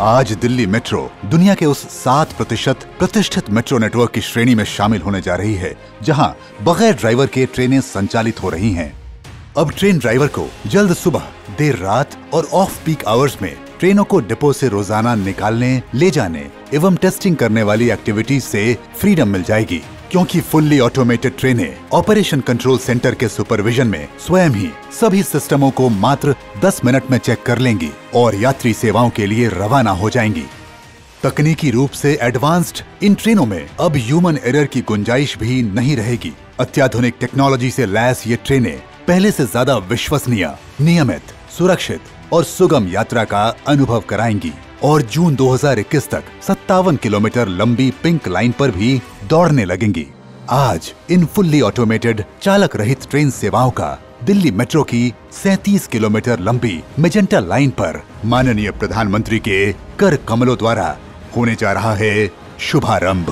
आज दिल्ली मेट्रो दुनिया के उस सात प्रतिशत प्रतिष्ठित मेट्रो नेटवर्क की श्रेणी में शामिल होने जा रही है, जहाँ बगैर ड्राइवर के ट्रेनें संचालित हो रही हैं। अब ट्रेन ड्राइवर को जल्द सुबह, देर रात और ऑफ़ पीक आवर्स में ट्रेनों को डिपो से रोज़ाना निकालने, ले जाने एवं टेस्टिंग करने वाली एक्टिविटीज़ से फ्रीडम मिल जाएगी क्योंकि फुल्ली ऑटोमेटेड ट्रेनें ऑपरेशन कंट्रोल सेंटर के सुपरविजन में स्वयं ही सभी सिस्टमों को मात्र 10 मिनट में चेक कर लेंगी और यात्री सेवाओं के लिए रवाना हो जाएँगी। तकनीकी रूप से एडवांस्ड इन ट्रेनों में अब ह्यूमन एरर की गुंजाइश भी नहीं रहेगी। अत्याधुनिक टेक्नोलॉजी से लैस ये ट्रेनें पहले से ज़्यादा विश्वसनीय, नियमित, सुरक्षित और सुगम यात्रा का अनुभव कराएँगी। और जून 2021 तक सत्तावन किलोमीटर लंबी पिंक लाइन पर भी दौड़ने लगेंगी। आज इन फुल्ली ऑटोमेटेड चालक रहित ट्रेन सेवाओं का दिल्ली मेट्रो की 37 किलोमीटर लंबी मेजेंटा लाइन पर माननीय प्रधानमंत्री के कर कमलों द्वारा होने जा रहा है शुभारंभ।